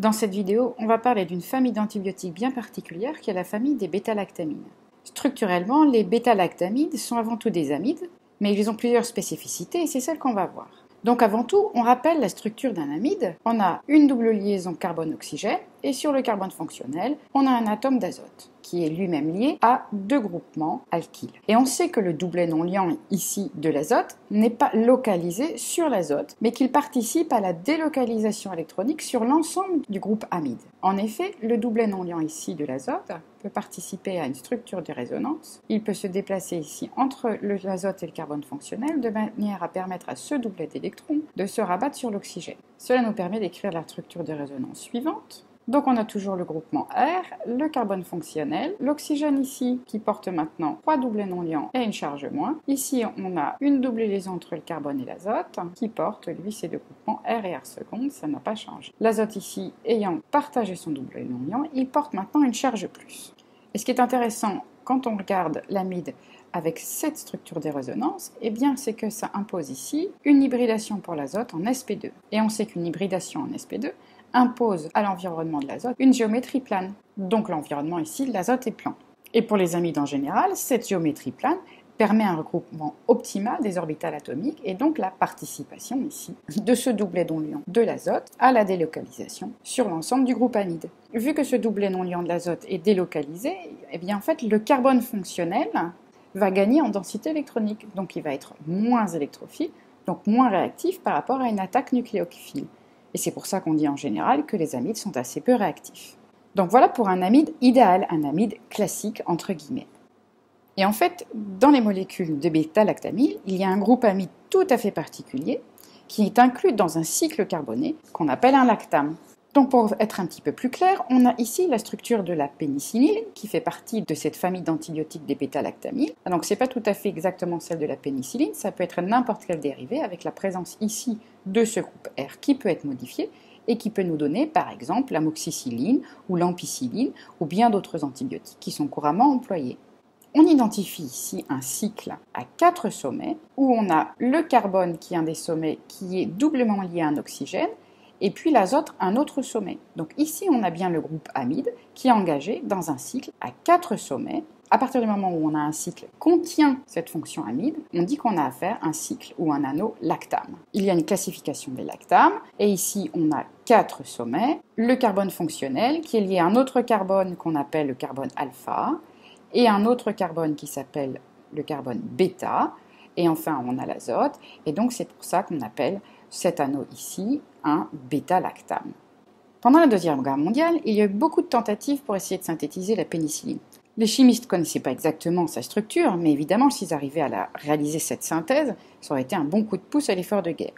Dans cette vidéo, on va parler d'une famille d'antibiotiques bien particulière qui est la famille des bêta-lactamines. Structurellement, les bêta-lactamides sont avant tout des amides, mais ils ont plusieurs spécificités et c'est celle qu'on va voir. Donc avant tout, on rappelle la structure d'un amide. On a une double liaison carbone-oxygène et sur le carbone fonctionnel, on a un atome d'azote qui est lui-même lié à deux groupements alkyles. Et on sait que le doublet non liant ici de l'azote n'est pas localisé sur l'azote, mais qu'il participe à la délocalisation électronique sur l'ensemble du groupe amide. En effet, le doublet non liant ici de l'azote peut participer à une structure de résonance. Il peut se déplacer ici entre l'azote et le carbone fonctionnel de manière à permettre à ce doublet d'électrons de se rabattre sur l'oxygène. Cela nous permet d'écrire la structure de résonance suivante. Donc on a toujours le groupement R, le carbone fonctionnel, l'oxygène ici qui porte maintenant trois doublets non liants et une charge moins. Ici on a une double liaison entre le carbone et l'azote qui porte lui ces deux groupements R et R seconde, ça n'a pas changé. L'azote ici ayant partagé son doublet non liant, il porte maintenant une charge plus. Et ce qui est intéressant quand on regarde l'amide avec cette structure des résonances, eh bien, c'est que ça impose ici une hybridation pour l'azote en sp2. Et on sait qu'une hybridation en sp2, impose à l'environnement de l'azote une géométrie plane. Donc l'environnement ici, l'azote est plan. Et pour les amides en général, cette géométrie plane permet un regroupement optimal des orbitales atomiques et donc la participation ici de ce doublet non-liant de l'azote à la délocalisation sur l'ensemble du groupe amide. Vu que ce doublet non-liant de l'azote est délocalisé, eh bien en fait le carbone fonctionnel va gagner en densité électronique, donc il va être moins électrophile, donc moins réactif par rapport à une attaque nucléophile. Et c'est pour ça qu'on dit en général que les amides sont assez peu réactifs. Donc voilà pour un amide idéal, un amide classique entre guillemets. Et en fait, dans les molécules de bêta-lactamyl, il y a un groupe amide tout à fait particulier qui est inclus dans un cycle carboné qu'on appelle un lactame. Donc pour être un petit peu plus clair, on a ici la structure de la pénicilline qui fait partie de cette famille d'antibiotiques des bêta-lactamyl. Donc c'est pas tout à fait exactement celle de la pénicilline, ça peut être n'importe quel dérivé avec la présence ici de ce groupe R qui peut être modifié et qui peut nous donner par exemple l'amoxicilline ou l'ampicilline ou bien d'autres antibiotiques qui sont couramment employés. On identifie ici un cycle à quatre sommets où on a le carbone qui est un des sommets qui est doublement lié à un oxygène et puis l'azote un autre sommet. Donc ici, on a bien le groupe amide qui est engagé dans un cycle à quatre sommets. À partir du moment où on a un cycle contient cette fonction amide, on dit qu'on a affaire à un cycle ou un anneau lactame. Il y a une classification des lactames et ici on a quatre sommets. Le carbone fonctionnel qui est lié à un autre carbone qu'on appelle le carbone alpha et un autre carbone qui s'appelle le carbone bêta. Et enfin on a l'azote et donc c'est pour ça qu'on appelle cet anneau ici un bêta-lactame. Pendant la Deuxième Guerre mondiale, il y a eu beaucoup de tentatives pour essayer de synthétiser la pénicilline. Les chimistes ne connaissaient pas exactement sa structure, mais évidemment, s'ils arrivaient à réaliser cette synthèse, ça aurait été un bon coup de pouce à l'effort de guerre.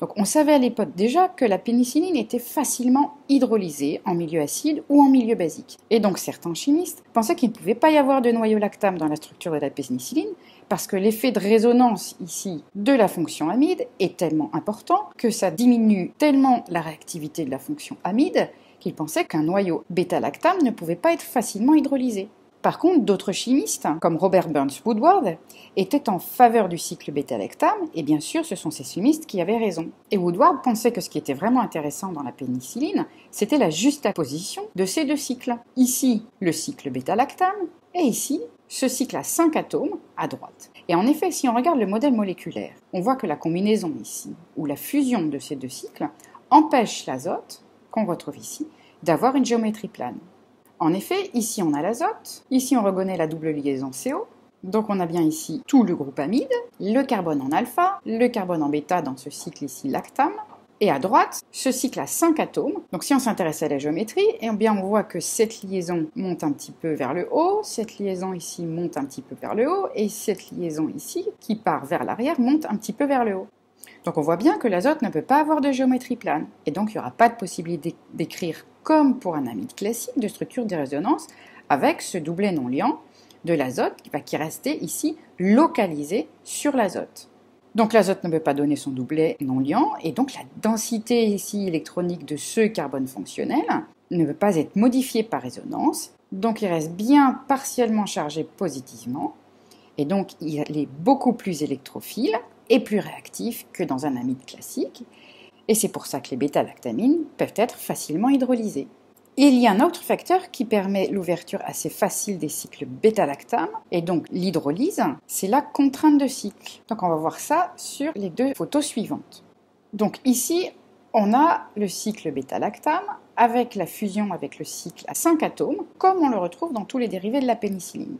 Donc on savait à l'époque déjà que la pénicilline était facilement hydrolysée en milieu acide ou en milieu basique. Et donc certains chimistes pensaient qu'il ne pouvait pas y avoir de noyau lactame dans la structure de la pénicilline parce que l'effet de résonance ici de la fonction amide est tellement important que ça diminue tellement la réactivité de la fonction amide qu'ils pensaient qu'un noyau bêta-lactame ne pouvait pas être facilement hydrolysé. Par contre, d'autres chimistes, comme Robert Burns Woodward, étaient en faveur du cycle bêta-lactame, et bien sûr, ce sont ces chimistes qui avaient raison. Et Woodward pensait que ce qui était vraiment intéressant dans la pénicilline, c'était la juxtaposition de ces deux cycles. Ici, le cycle bêta-lactame, et ici, ce cycle a 5 atomes à droite. Et en effet, si on regarde le modèle moléculaire, on voit que la combinaison ici, ou la fusion de ces deux cycles, empêche l'azote, qu'on retrouve ici, d'avoir une géométrie plane. En effet, ici on a l'azote, ici on reconnaît la double liaison CO, donc on a bien ici tout le groupe amide, le carbone en alpha, le carbone en bêta dans ce cycle ici lactame, et à droite, ce cycle a 5 atomes. Donc si on s'intéresse à la géométrie, eh bien on voit que cette liaison monte un petit peu vers le haut, cette liaison ici monte un petit peu vers le haut, et cette liaison ici, qui part vers l'arrière, monte un petit peu vers le haut. Donc on voit bien que l'azote ne peut pas avoir de géométrie plane, et donc il n'y aura pas de possibilité d'écrire comme pour un amide classique de structure de résonance avec ce doublet non liant de l'azote qui restait ici localisé sur l'azote. Donc l'azote ne peut pas donner son doublet non liant et donc la densité ici électronique de ce carbone fonctionnel ne peut pas être modifiée par résonance. Donc il reste bien partiellement chargé positivement et donc il est beaucoup plus électrophile et plus réactif que dans un amide classique Et c'est pour ça que les bêta-lactamines peuvent être facilement hydrolysées. Il y a un autre facteur qui permet l'ouverture assez facile des cycles bêta-lactam et donc l'hydrolyse, c'est la contrainte de cycle. Donc on va voir ça sur les deux photos suivantes. Donc ici, on a le cycle bêta-lactam avec la fusion avec le cycle à 5 atomes, comme on le retrouve dans tous les dérivés de la pénicilline.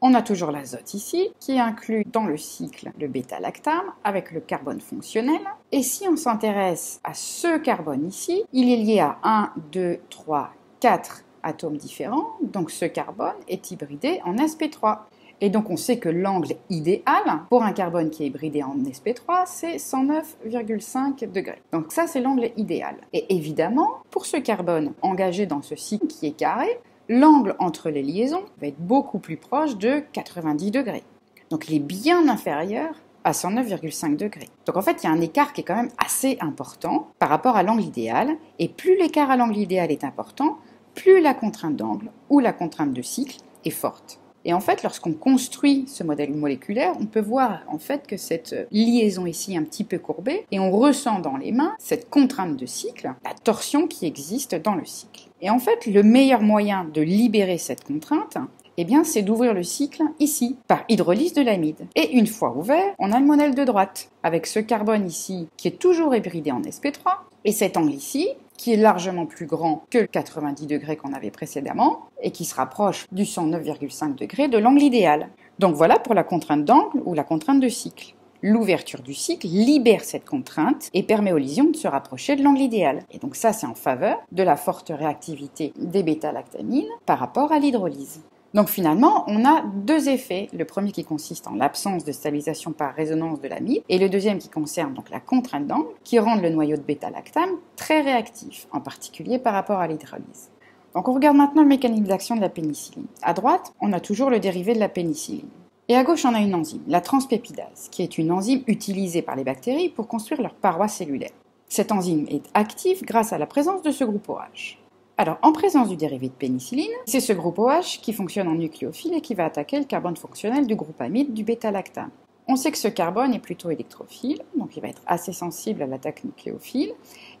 On a toujours l'azote ici, qui inclut dans le cycle le bêta-lactam avec le carbone fonctionnel. Et si on s'intéresse à ce carbone ici, il est lié à 1, 2, 3, 4 atomes différents. Donc ce carbone est hybridé en sp3. Et donc on sait que l'angle idéal pour un carbone qui est hybridé en sp3, c'est 109,5 degrés. Donc ça c'est l'angle idéal. Et évidemment, pour ce carbone engagé dans ce cycle qui est carré, l'angle entre les liaisons va être beaucoup plus proche de 90 degrés. Donc il est bien inférieur à 109,5 degrés. Donc en fait, il y a un écart qui est quand même assez important par rapport à l'angle idéal. Et plus l'écart à l'angle idéal est important, plus la contrainte d'angle ou la contrainte de cycle est forte. Et en fait, lorsqu'on construit ce modèle moléculaire, on peut voir en fait que cette liaison ici est un petit peu courbée et on ressent dans les mains cette contrainte de cycle, la torsion qui existe dans le cycle. Et en fait, le meilleur moyen de libérer cette contrainte, eh bien, c'est d'ouvrir le cycle ici, par hydrolyse de l'amide. Et une fois ouvert, on a le modèle de droite, avec ce carbone ici qui est toujours hybridé en sp3, et cet angle ici qui est largement plus grand que le 90 degrés qu'on avait précédemment et qui se rapproche du 109,5 degrés de l'angle idéal. Donc voilà pour la contrainte d'angle ou la contrainte de cycle. L'ouverture du cycle libère cette contrainte et permet aux lisions de se rapprocher de l'angle idéal. Et donc ça, c'est en faveur de la forte réactivité des bêta-lactamines par rapport à l'hydrolyse. Donc finalement, on a deux effets. Le premier qui consiste en l'absence de stabilisation par résonance de l'amide et le deuxième qui concerne donc la contrainte d'angle qui rendent le noyau de bêta-lactame très réactif, en particulier par rapport à l'hydrolyse. Donc on regarde maintenant le mécanisme d'action de la pénicilline. À droite, on a toujours le dérivé de la pénicilline. Et à gauche, on a une enzyme, la transpépidase, qui est une enzyme utilisée par les bactéries pour construire leurs parois cellulaires. Cette enzyme est active grâce à la présence de ce groupe OH. Alors, en présence du dérivé de pénicilline, c'est ce groupe OH qui fonctionne en nucléophile et qui va attaquer le carbone fonctionnel du groupe amide du bêta-lactame. On sait que ce carbone est plutôt électrophile, donc il va être assez sensible à l'attaque nucléophile.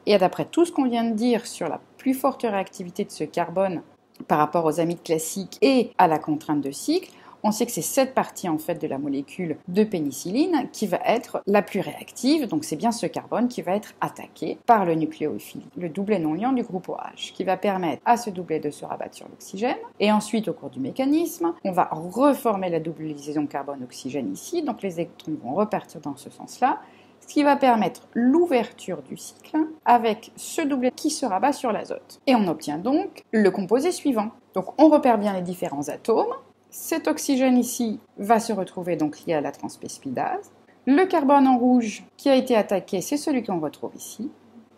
Et d'après tout ce qu'on vient de dire sur la plus forte réactivité de ce carbone par rapport aux amides classiques et à la contrainte de cycle, on sait que c'est cette partie en fait de la molécule de pénicilline qui va être la plus réactive. Donc c'est bien ce carbone qui va être attaqué par le nucléophile, le doublet non liant du groupe OH, qui va permettre à ce doublet de se rabattre sur l'oxygène. Et ensuite, au cours du mécanisme, on va reformer la double liaison carbone-oxygène ici. Donc les électrons vont repartir dans ce sens-là ce qui va permettre l'ouverture du cycle avec ce doublet qui se rabat sur l'azote. Et on obtient donc le composé suivant. Donc on repère bien les différents atomes, cet oxygène ici va se retrouver donc lié à la transpépidase. Le carbone en rouge qui a été attaqué, c'est celui qu'on retrouve ici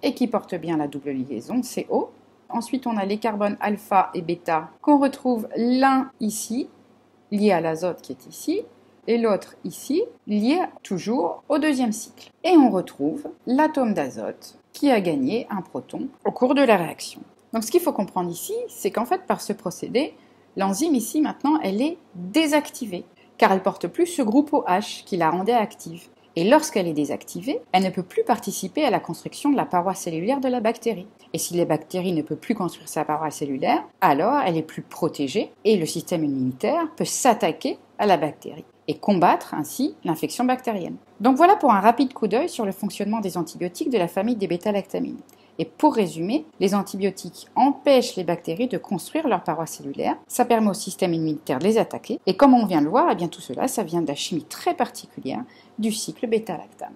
et qui porte bien la double liaison CO. Ensuite, on a les carbones alpha et bêta qu'on retrouve l'un ici, lié à l'azote qui est ici, et l'autre ici, lié toujours au deuxième cycle. Et on retrouve l'atome d'azote qui a gagné un proton au cours de la réaction. Donc ce qu'il faut comprendre ici, c'est qu'en fait, par ce procédé, L'enzyme ici maintenant, elle est désactivée, car elle porte plus ce groupe OH qui la rendait active. Et lorsqu'elle est désactivée, elle ne peut plus participer à la construction de la paroi cellulaire de la bactérie. Et si la bactérie ne peut plus construire sa paroi cellulaire, alors elle est plus protégée et le système immunitaire peut s'attaquer à la bactérie et combattre ainsi l'infection bactérienne. Donc voilà pour un rapide coup d'œil sur le fonctionnement des antibiotiques de la famille des bêta-lactamines. Et pour résumer, les antibiotiques empêchent les bactéries de construire leur paroi cellulaire. Ça permet au système immunitaire de les attaquer. Et comme on vient de le voir, eh bien tout cela, ça vient de la chimie très particulière du cycle bêta-lactame.